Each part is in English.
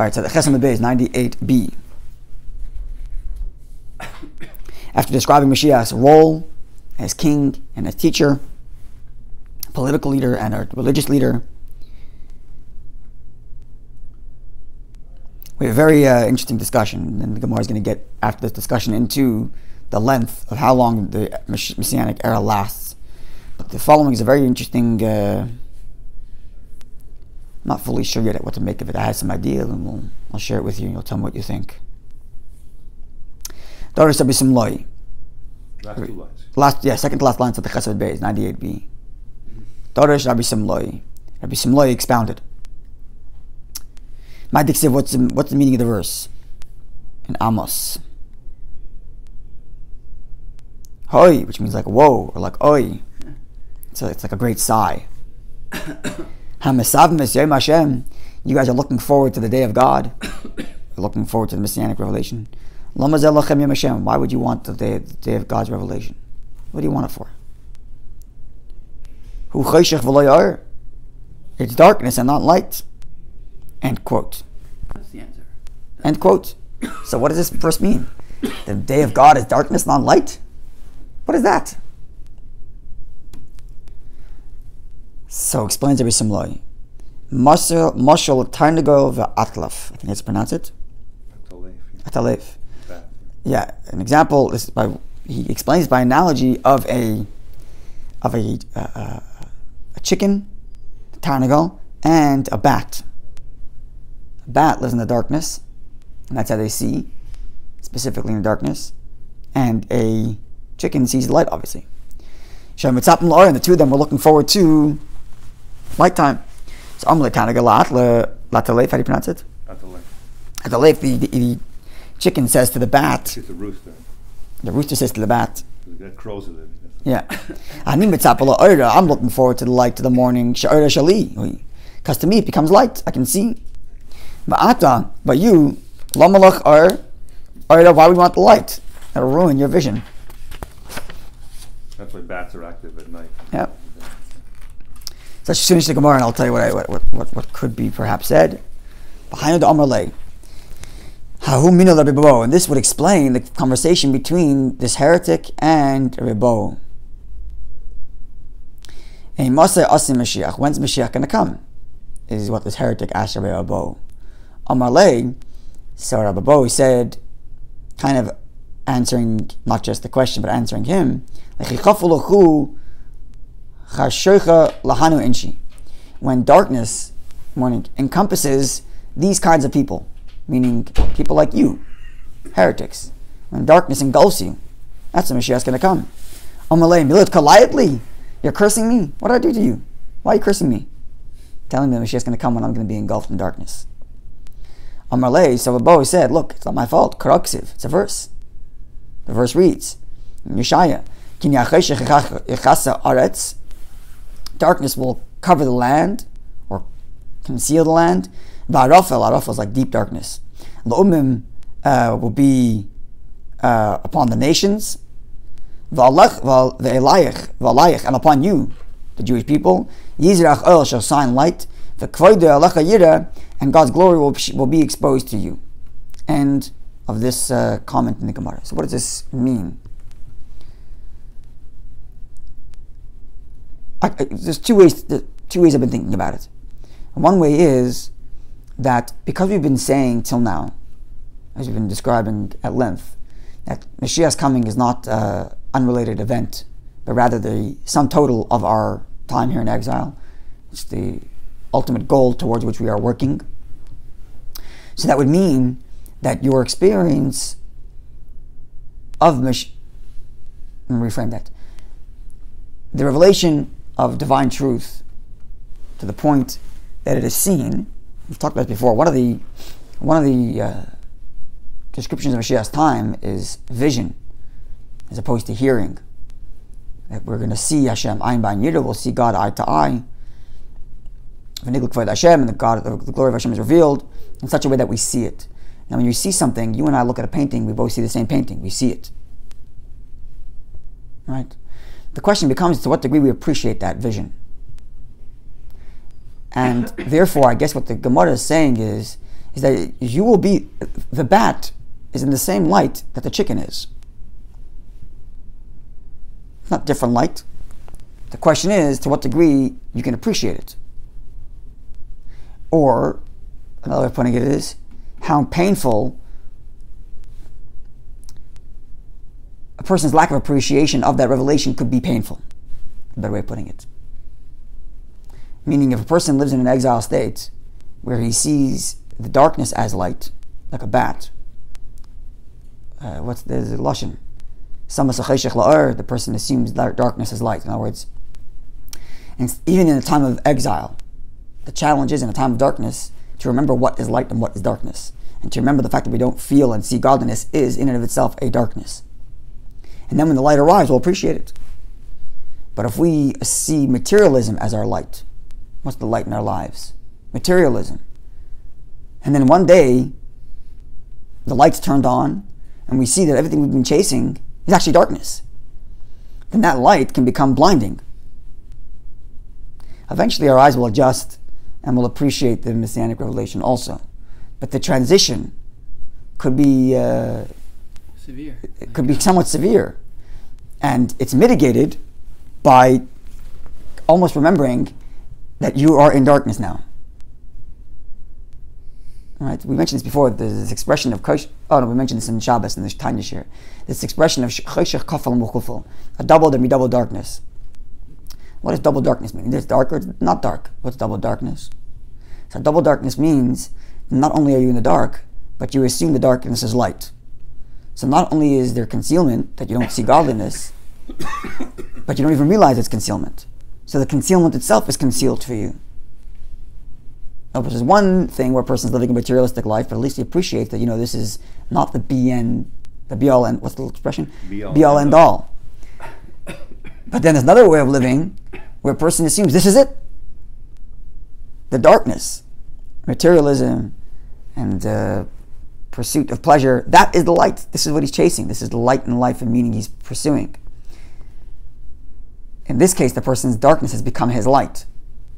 All right, so the Chesam Bey is 98b. After describing Mashiach's role as king and as teacher, political leader and a religious leader, we have a very uh, interesting discussion, and the Gemara is going to get after this discussion into the length of how long the Messianic era lasts. But the following is a very interesting. Uh, not fully sure yet what to make of it. I have some idea, and we'll, I'll share it with you, and you'll tell me what you think. Doris Abisimloi. Last two lines. Last, yeah, second to last lines of the Chesed Beis, 98b. Doris Rabbi Simloi. Rabbi Simloi expounded. My Dixiv, what's the, what's the meaning of the verse? In Amos. Hoi, which means like whoa, or like oi. So it's like a great sigh. Hamisavim Yom Hashem. You guys are looking forward to the day of God. You're looking forward to the Messianic revelation. Lama Zelachem Yom Hashem. Why would you want the day, the day of God's revelation? What do you want it for? Hu chayshech v'lo yair. It's darkness and not light. End quote. That's the answer. End quote. So what does this verse mean? The day of God is darkness, not light? What is that? So explains Rabbi Simloi. Mashal Tarnago v'atlaf. I think that's pronounced it. Atalef, yeah. Yeah, an example is by he explains by analogy of a of a uh, uh, a chicken, tarnagal, and a bat. A bat lives in the darkness, and that's how they see, specifically in the darkness. And a chicken sees the light, obviously. Shem Mitzap and Laura, and the two of them were looking forward to light time. So Amle Tarnagalat, Latalef, how do you pronounce it? Atalef. Atalef, the, the, the chicken says to the bat, It's a rooster. the rooster says to the bat, got crows in it. Yeah. Ani mitzapala oira. I'm looking forward to the light to the morning. Because to me it becomes light. I can see. Ba'ata. But you, lamalach oira, why would you want the light? That'll ruin your vision. That's why bats are active at night. Yeah. Let's finish the Gemara and I'll tell you what, I, what, what, what, could be perhaps said. Behind the Rabbi And this would explain the conversation between this heretic and Mashiach. When's Mashiach going to come? Is what this heretic asked Rabbi. Amarle, so Rabbi said, kind of answering not just the question, but answering him, lahanu inchi. When darkness, when encompasses these kinds of people, meaning people like you, heretics, when darkness engulfs you, that's when Mashiach's going to come. Amalei milut kalayatli. You're cursing me. What did I do to you? Why are you cursing me? Telling me that Mashiach's going to come when I'm going to be engulfed in darkness. Amalei, so Abo said, look, it's not my fault. Karuksiv. It's a verse. The verse reads, Yeshaya, Kin aretz. Darkness will cover the land or conceal the land. Va'arofel, arofel is like deep darkness. La'umim uh, will be uh, upon the nations. Va'alech, va'elayich, va'alayich, and upon you, the Jewish people. Yizrach oil shall shine light. V'kvoide alecha yira, and God's glory will, will be exposed to you. End of this uh, comment in the Gemara. So what does this mean? I, I, there's two ways. Two ways I've been thinking about it. One way is that because we've been saying till now, as we've been describing at length, that Mashiach's coming is not an unrelated event, but rather the sum total of our time here in exile. It's the ultimate goal towards which we are working. So that would mean that your experience of Mashiach, let me reframe that. The revelation of divine truth to the point that it is seen. We've talked about this before. One of the one of the uh, descriptions of Mashiach's time is vision, as opposed to hearing. That we're going to see Hashem Ayin Ba'in Yira, we'll see God eye to eye. Hashem, and the God, the glory of Hashem is revealed in such a way that we see it. Now, when you see something, you and I look at a painting, we both see the same painting. We see it. Right? The question becomes to what degree we appreciate that vision. And therefore, I guess what the Gemara is saying is is that you will be, the bat is in the same light that the chicken is. Not different light. The question is to what degree you can appreciate it. Or, another way of putting it is, how painful a person's lack of appreciation of that revelation could be painful. Better way of putting it. Meaning, if a person lives in an exile state where he sees the darkness as light, like a bat, uh, what's the, Lashon? The person assumes darkness as light. In other words, and even in a time of exile, the challenge is in a time of darkness to remember what is light and what is darkness. And to remember the fact that we don't feel and see godliness is in and of itself a darkness. And then when the light arrives, we'll appreciate it. But if we see materialism as our light, what's the light in our lives? Materialism. And then one day, the light's turned on, and we see that everything we've been chasing is actually darkness. Then that light can become blinding. Eventually, our eyes will adjust and will appreciate the messianic revelation also. But the transition could be uh, severe. It could be somewhat severe, and it's mitigated by almost remembering that you are in darkness now. Right, we mentioned this before. There's this expression of kosh. Oh no, we mentioned this in Shabbos in the Tanya here. This expression of choshech kafel mukufel, a double and double darkness. What does double darkness mean? There's dark or not dark. What's double darkness? So double darkness means not only are you in the dark, but you assume the darkness is light. So not only is there concealment that you don't see godliness, but you don't even realize it's concealment. So the concealment itself is concealed for you. Now, which is one thing where a person's living a materialistic life, but at least he appreciates that, you know, this is not the BN, the be all and, what's the expression? Be all Be all and end all. But then there's another way of living where a person assumes this is it. The darkness, materialism, and uh, pursuit of pleasure, that is the light. This is what he's chasing. This is the light and life and meaning he's pursuing. In this case, the person's darkness has become his light.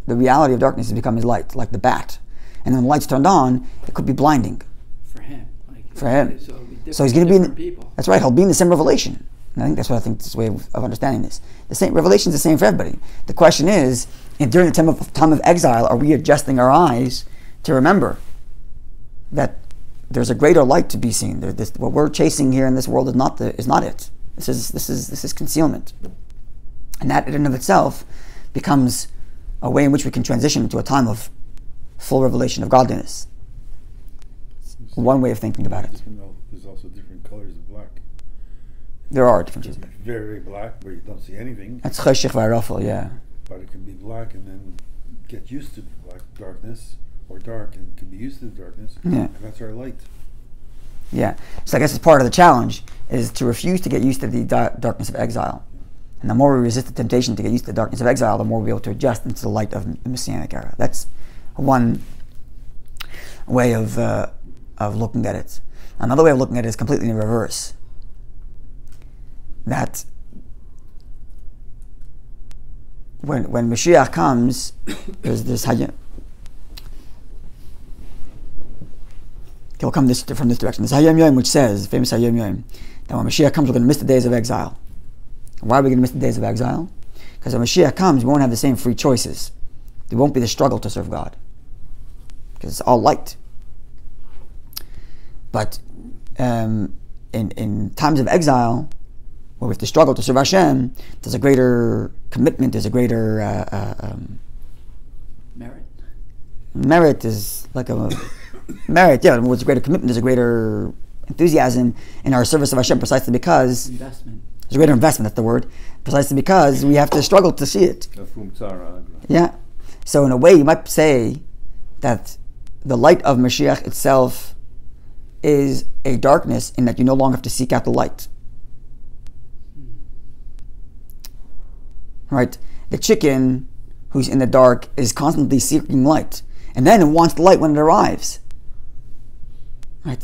The reality of darkness has become his light, like the bat. And when the light's turned on, it could be blinding For him. Like, for him. So, it'll be different So he's going to be in. people. That's right. He'll be in the same revelation. And I think that's what I think this way of, of understanding this. The same revelation is the same for everybody. The question is, and during the time of time of exile, are we adjusting our eyes to remember that there's a greater light to be seen? There, this, what we're chasing here in this world is not the is not it. This is this is this is concealment, and that in and of itself becomes a way in which we can transition into a time of full revelation of godliness. One way of thinking about it. Different There's also different colors of black. There are differences. Very, very black where you don't see anything, That's cheshich v'arafel, yeah. but it can be black and then get used to black darkness, or dark and can be used to the darkness, Yeah. and that's our light. Yeah. So I guess it's part of the challenge is to refuse to get used to the da- darkness of exile. And the more we resist the temptation to get used to the darkness of exile, the more we'll be able to adjust into the light of the Messianic era. That's one way of, uh, of looking at it. Another way of looking at it is completely in reverse. That when, when Mashiach comes, there's this Hayim. He'll come this, from this direction. There's Hayom Yom, which says, famous Hayom Yom, that when Mashiach comes, we're going to miss the days of exile. Why are we going to miss the days of exile? Because when Mashiach comes, we won't have the same free choices. There won't be the struggle to serve God. Because it's all light. But um, in, in times of exile, where we have to struggle to serve Hashem, there's a greater commitment, there's a greater uh, uh, um, Merit. merit is like a merit, yeah, with a greater commitment, there's a greater enthusiasm in our service of Hashem precisely because Investment. there's a greater investment, that's the word, precisely because we have to struggle to see it. Afum Tzara Agra. Yeah. So in a way, you might say that the light of Mashiach itself is a darkness in that you no longer have to seek out the light. Right? The chicken who's in the dark is constantly seeking light. And then it wants the light when it arrives. Right?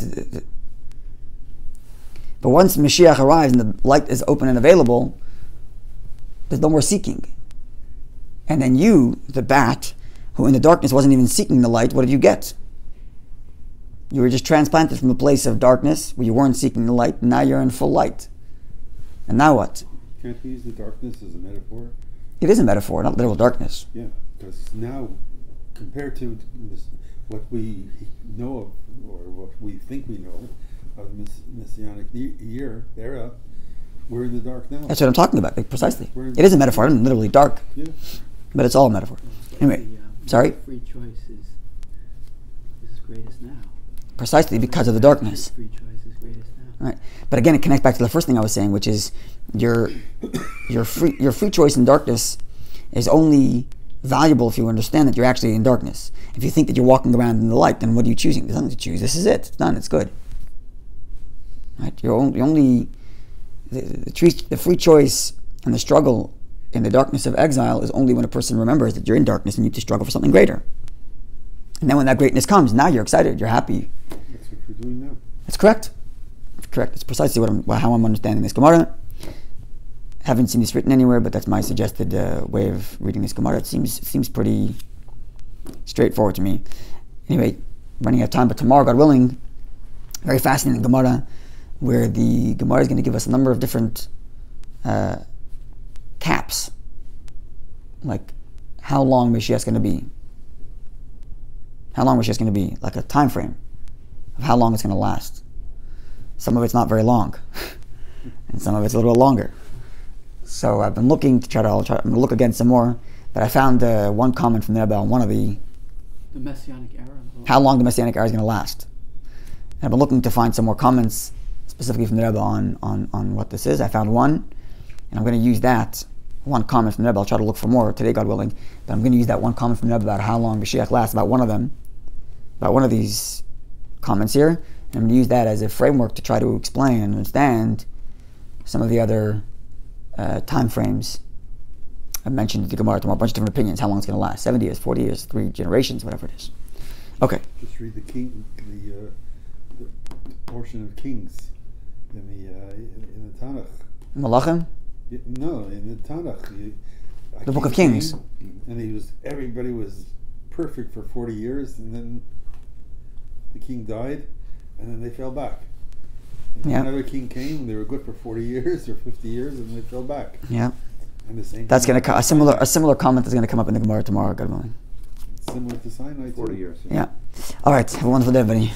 But once Mashiach arrives and the light is open and available, there's no more seeking. And then you, the bat, who in the darkness wasn't even seeking the light, what did you get? You were just transplanted from a place of darkness where you weren't seeking the light. And now you're in full light. And now what? Can't we use the darkness as a metaphor? It is a metaphor, not literal darkness. Yeah, because now, compared to this, what we know of, or what we think we know of the mess- messianic ye- year, era, we're in the dark now. That's what I'm talking about, like, precisely. It is a metaphor, not literally dark, yeah. but it's all a metaphor. Anyway, The, uh, sorry? Free choice is is greatest now. Precisely because of the darkness. Free choice is greatest now. Right. But again, it connects back to the first thing I was saying, which is your your free your free choice in darkness is only valuable if you understand that you're actually in darkness. If you think that you're walking around in the light, then what are you choosing? There's nothing to choose. This is it. It's done. It's good. Right. You're only, only the, the, free, the free choice and the struggle in the darkness of exile is only when a person remembers that you're in darkness and you have to struggle for something greater. And then when that greatness comes, now you're excited. You're happy. That's what we're doing now. That's correct. That's correct. It's precisely what I'm, how I'm understanding this Gemara. Haven't seen this written anywhere, but that's my suggested uh, way of reading this Gemara. It seems seems pretty straightforward to me. Anyway, running out of time, but tomorrow, God willing, very fascinating Gemara, where the Gemara is going to give us a number of different uh, caps, like how long Mashiach is going to be, how long Mashiach is going to be, like a time frame of how long it's going to last. Some of it's not very long, and some of it's a little longer. So I've been looking to try to. Try, I'm going to look again some more, but I found uh, one comment from there about one of the The messianic era. how long the Messianic era is going to last. And I've been looking to find some more comments specifically from the Rebbe on, on, on what this is. I found one, and I'm going to use that one comment from the Rebbe. I'll try to look for more today, God willing. But I'm going to use that one comment from the Rebbe about how long Mashiach lasts, about one of them, about one of these comments here. And I'm going to use that as a framework to try to explain and understand some of the other uh, time frames I mentioned the Gemara tomorrow, a bunch of different opinions, how long it's going to last 70 years, 40 years, three generations, whatever it is. Okay. Just read the king, the, uh, the, portion of Kings in the uh, in, the Tanakh. Malachim? No, in the Tanakh. You, The Book of Kings. came, and he was everybody was perfect for forty years, and then the king died, and then they fell back. And then Yeah. Another king came, and they were good for forty years or fifty years, and they fell back. Yeah. And the same. That's going to with co- a similar a similar comment is going to come up in the Gemara tomorrow, God willing. similar to Sinai. too. Forty years. Yeah. All right. Have a wonderful day, everybody.